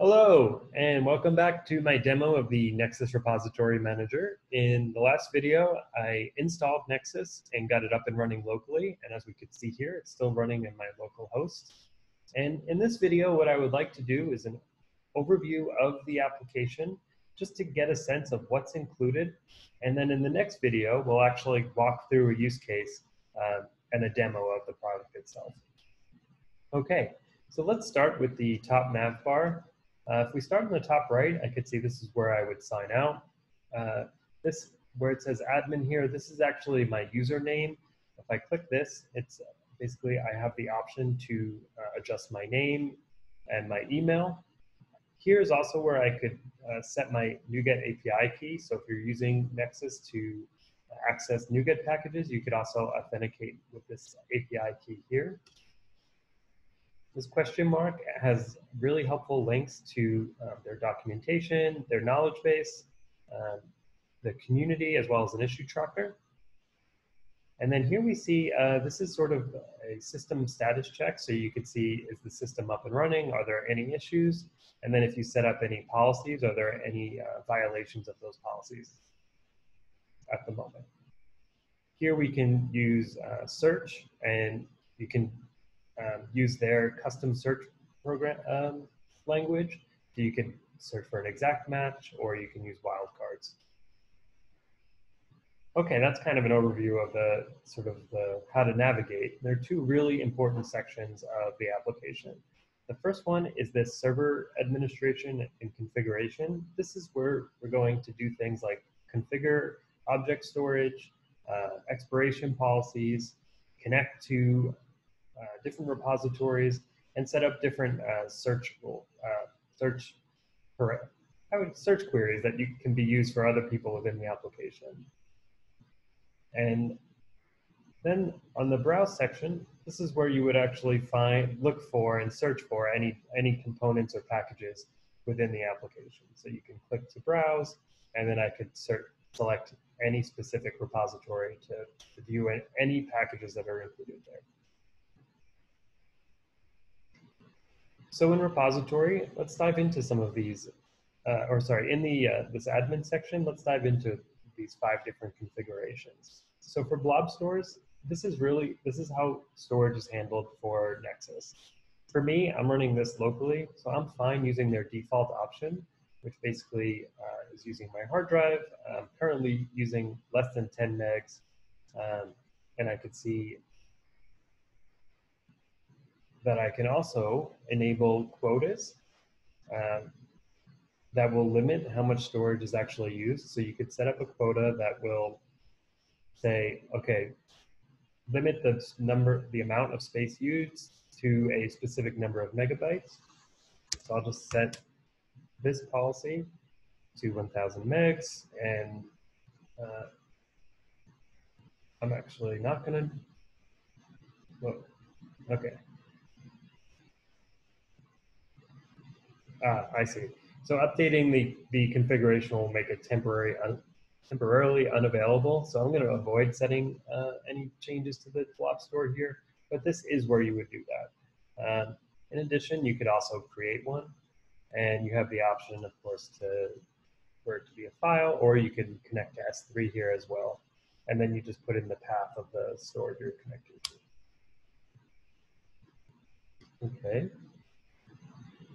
Hello, and welcome back to my demo of the Nexus Repository Manager. In the last video, I installed Nexus and got it up and running locally. And as we could see here, it's still running in my local host. And in this video, what I would like to do is an overview of the application, just to get a sense of what's included. And then in the next video, we'll actually walk through a use case uh, and a demo of the product itself. Okay, so let's start with the top nav bar. Uh, if we start on the top right, I could see this is where I would sign out. Uh, this, where it says admin here, this is actually my username. If I click this, it's basically I have the option to uh, adjust my name and my email. Here's also where I could uh, set my NuGet API key. So if you're using Nexus to access NuGet packages, you could also authenticate with this API key here. This question mark has really helpful links to uh, their documentation, their knowledge base, um, the community, as well as an issue tracker. And then here we see, uh, this is sort of a system status check. So you can see, is the system up and running? Are there any issues? And then if you set up any policies, are there any uh, violations of those policies at the moment? Here we can use uh, search and you can um, use their custom search program um, language. So you can search for an exact match or you can use wildcards. Okay, that's kind of an overview of the sort of the how to navigate. There are two really important sections of the application. The first one is this server administration and configuration. This is where we're going to do things like configure object storage, uh, expiration policies, connect to different repositories and set up different uh, search uh, search I would search queries that you can be used for other people within the application. And then on the browse section, this is where you would actually find, look for and search for any, any components or packages within the application. So you can click to browse, and then I could search, select any specific repository to, to view any packages that are included there. So in repository, let's dive into some of these, uh, or sorry, in the uh, this admin section, let's dive into these five different configurations. So for blob stores, this is really, this is how storage is handled for Nexus. For me, I'm running this locally, so I'm fine using their default option, which basically uh, is using my hard drive. I'm currently using less than 10 megs, um, and I could see that I can also enable quotas um, that will limit how much storage is actually used. So you could set up a quota that will say, okay, limit the number, the amount of space used to a specific number of megabytes. So I'll just set this policy to 1000 megs and uh, I'm actually not gonna, well, okay. Ah, I see. So updating the, the configuration will make it temporary, un, temporarily unavailable. So I'm going to avoid setting uh, any changes to the blob store here, but this is where you would do that. Um, in addition, you could also create one, and you have the option, of course, to for it to be a file, or you can connect to S3 here as well. And then you just put in the path of the storage you're connecting to. Okay.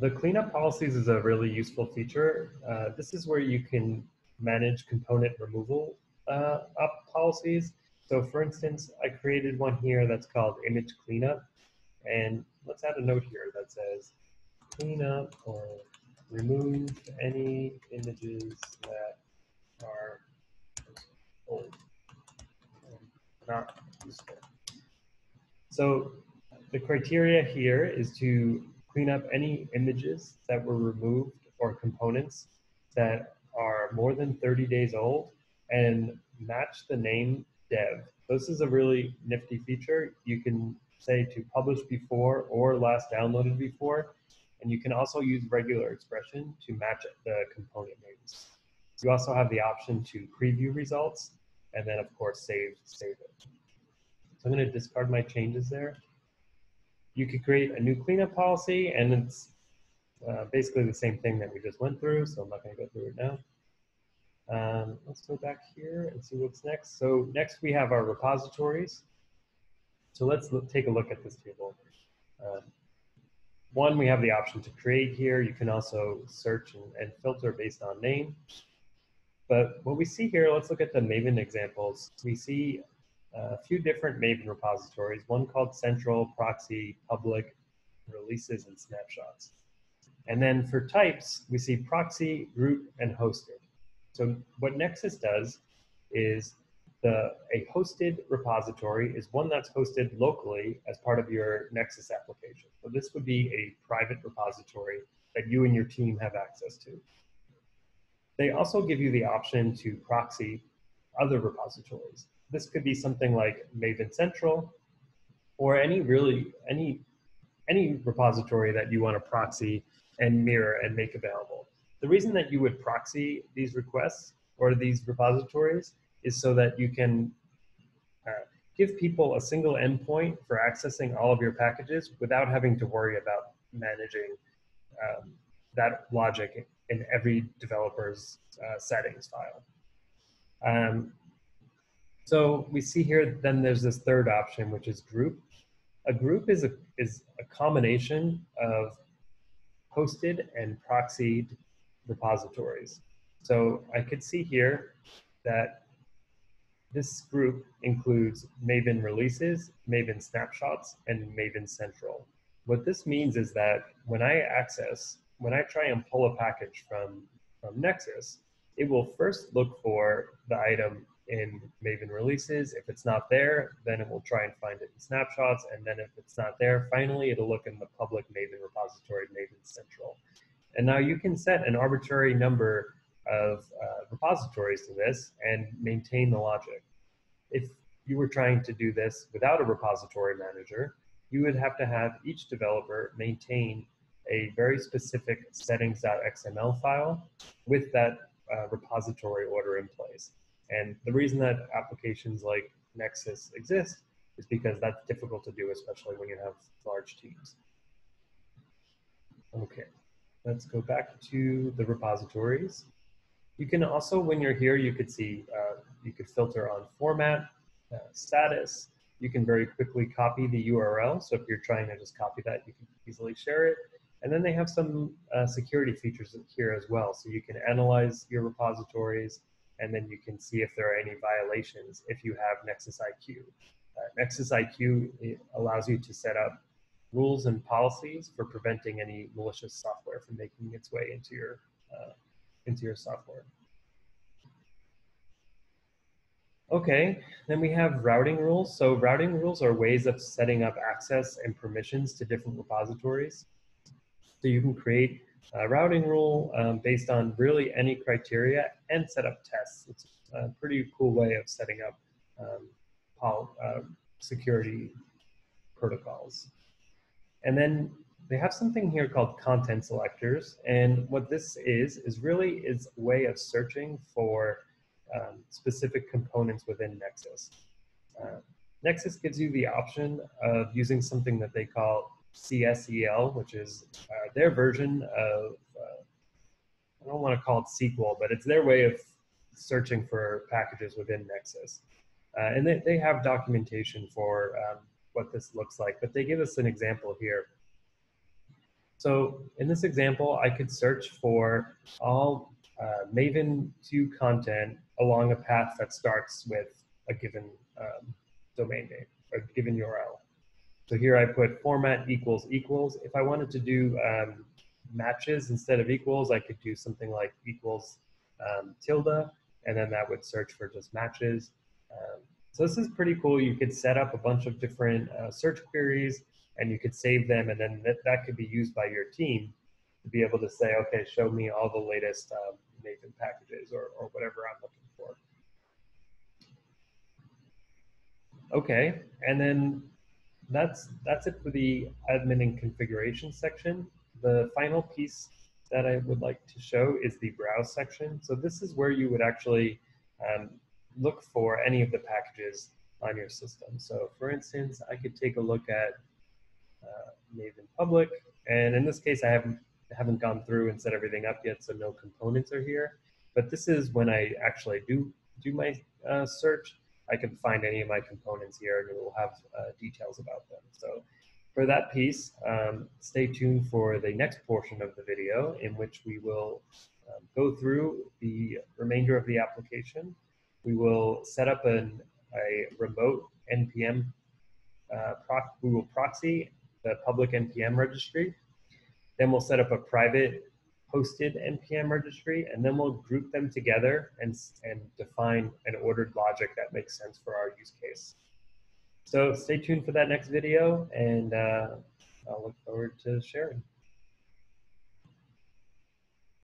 The cleanup policies is a really useful feature. Uh, this is where you can manage component removal uh, up policies. So for instance, I created one here that's called image cleanup. And let's add a note here that says cleanup or remove any images that are old not useful. So the criteria here is to clean up any images that were removed or components that are more than 30 days old and match the name dev. This is a really nifty feature. You can say to publish before or last downloaded before, and you can also use regular expression to match the component names. You also have the option to preview results and then of course save, save it. So I'm gonna discard my changes there you could create a new cleanup policy and it's uh, basically the same thing that we just went through, so I'm not going to go through it now. Um, let's go back here and see what's next. So next we have our repositories. So let's look, take a look at this table. Um, one, we have the option to create here. You can also search and, and filter based on name. But what we see here, let's look at the Maven examples. We see a few different Maven repositories, one called Central, Proxy, Public, Releases, and Snapshots. And then for types, we see proxy, group, and hosted. So what Nexus does is the, a hosted repository is one that's hosted locally as part of your Nexus application. So this would be a private repository that you and your team have access to. They also give you the option to proxy other repositories. This could be something like Maven Central or any really, any, any repository that you want to proxy and mirror and make available. The reason that you would proxy these requests or these repositories is so that you can uh, give people a single endpoint for accessing all of your packages without having to worry about managing um, that logic in every developer's uh, settings file. Um, so we see here, then there's this third option, which is group. A group is a, is a combination of hosted and proxied repositories. So I could see here that this group includes Maven releases, Maven snapshots, and Maven central. What this means is that when I access, when I try and pull a package from, from Nexus, it will first look for the item in Maven releases. If it's not there, then it will try and find it in snapshots. And then if it's not there, finally, it'll look in the public Maven repository, Maven Central. And now you can set an arbitrary number of uh, repositories to this and maintain the logic. If you were trying to do this without a repository manager, you would have to have each developer maintain a very specific settings.xml file with that uh, repository order in place. And the reason that applications like Nexus exist is because that's difficult to do, especially when you have large teams. Okay, let's go back to the repositories. You can also, when you're here, you could see, uh, you could filter on format, uh, status. You can very quickly copy the URL. So if you're trying to just copy that, you can easily share it. And then they have some uh, security features here as well. So you can analyze your repositories, and then you can see if there are any violations if you have Nexus IQ. Uh, Nexus IQ allows you to set up rules and policies for preventing any malicious software from making its way into your uh, into your software. Okay, then we have routing rules. So routing rules are ways of setting up access and permissions to different repositories. So you can create uh, routing rule um, based on really any criteria and set up tests. It's a pretty cool way of setting up um, uh, security protocols. And then they have something here called content selectors. And what this is, is really is a way of searching for um, specific components within Nexus. Uh, Nexus gives you the option of using something that they call CSEL, which is uh, their version of, uh, I don't want to call it SQL, but it's their way of searching for packages within Nexus. Uh, and they, they have documentation for um, what this looks like, but they give us an example here. So in this example, I could search for all uh, Maven 2 content along a path that starts with a given um, domain name or given URL. So here I put format equals equals. If I wanted to do um, matches instead of equals, I could do something like equals um, tilde, and then that would search for just matches. Um, so this is pretty cool. You could set up a bunch of different uh, search queries, and you could save them, and then that, that could be used by your team to be able to say, okay, show me all the latest um, Maven packages or, or whatever I'm looking for. Okay, and then that's that's it for the admin and configuration section. The final piece that I would like to show is the browse section. So this is where you would actually um, look for any of the packages on your system. So for instance, I could take a look at uh, Maven Public, and in this case, I haven't haven't gone through and set everything up yet, so no components are here. But this is when I actually do do my uh, search. I can find any of my components here and it will have uh, details about them. So for that piece, um, stay tuned for the next portion of the video in which we will um, go through the remainder of the application. We will set up an, a remote NPM, uh, proc will proxy the public NPM registry. Then we'll set up a private hosted NPM registry, and then we'll group them together and, and define an ordered logic that makes sense for our use case. So stay tuned for that next video, and uh, I'll look forward to sharing.